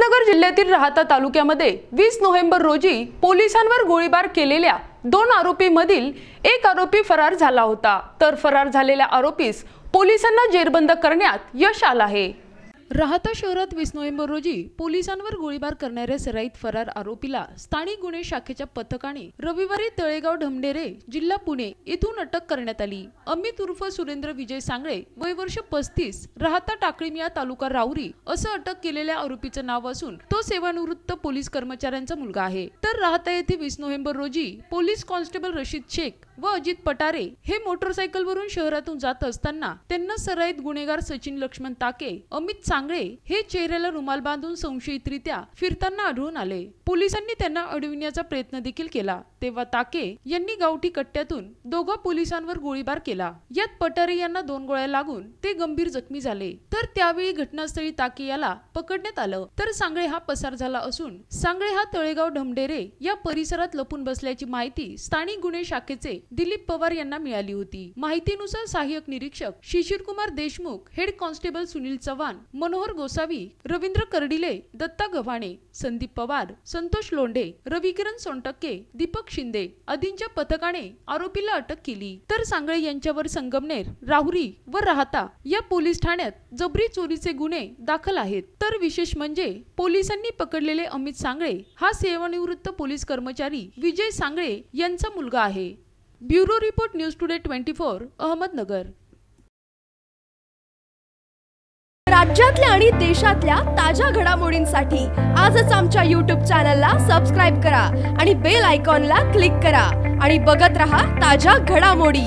जिल्ह्यातील राहता तालुक्यामध्ये वीस नोव्हेंबर रोजी पोलिसांवर गोळीबार केलेल्या दोन आरोपीमधील एक आरोपी फरार झाला होता. तर फरार झालेल्या आरोपीस पोलिसांना जेरबंद करण्यात यश आलं आहे. राहता शहरात वीस नोव्हेंबर रोजी पोलिसांवर गोळीबार करणाऱ्या सराईत फरार आरोपीला स्थानिक गुन्हे शाखेच्या पथकाने रविवारी तळेगाव ढमढेरे जिल्हा पुणे येथून अटक करण्यात आली. अमित उर्फ सुरेंद्र विजय सांगळे वय वर्ष पस्तीस राहता टाकळीमिया तालुका राऊरी असं अटक केलेल्या आरोपीचं नाव असून तो सेवानिवृत्त पोलीस कर्मचाऱ्यांचा मुलगा आहे. तर राहता येथे वीस नोव्हेंबर रोजी पोलीस कॉन्स्टेबल रशीद शेख व अजित पटारे हे मोटरसायकलवरून शहरातून जात असताना त्यांना सराईत गुन्हेगार सचिन लक्ष्मण ताके अमित सांगळे हे चेहऱ्याला रुमाल बांधून संशयितरित्या फिरताना आढळून आले. पोलिसांनी त्यांना अडविण्याचा प्रयत्न देखील केला. तेव्हा ताके यांनी गावठी कट्ट्यातून दोघा पोलिसांवर गोळीबार केला. यात पटारे यांना दोन गोळ्या लागून ते गंभीर जखमी झाले. तर त्यावेळी घटनास्थळी ताके याला पकडण्यात आलं. तर सांगळे हा पसार झाला असून सांगळे हा तळेगाव ढमडेरे या परिसरात लपून बसल्याची माहिती स्थानिक गुन्हे शाखेचे दिलीप पवार यांना मिळाली होती. माहितीनुसार सहाय्यक निरीक्षक शिशिर कुमार देशमुख हेड कॉन्स्टेबल सुनील चव्हाण मनोहर गोसावी रवींद्र कर्डिले दत्ता गव्हाणे संदीप पवार संतोष लोंढे रविकिरण सोनटक्के दीपक शिंदे आदींच्या पथकाने आरोपीला अटक केली. तर सांगळे यांच्यावर संगमनेर राहुरी व राहता या पोलीस ठाण्यात जबरी चोरीचे गुन्हे दाखल आहेत. तर विशेष म्हणजे पोलिसांनी पकडलेले अमित सांगळे हा सेवानिवृत्त पोलीस कर्मचारी विजय सांगळे यांचा मुलगा आहे. Bureau report news today twenty four Ahmednagar. राज्यातल्या आणि देशातल्या ताज्या घडामोडींसाठी आजच आमच्या यूट्यूब चॅनलला सबस्क्राईब करा आणि बेल आयकॉनला क्लिक करा आणि बघत रहा ताज्या घडामोडी.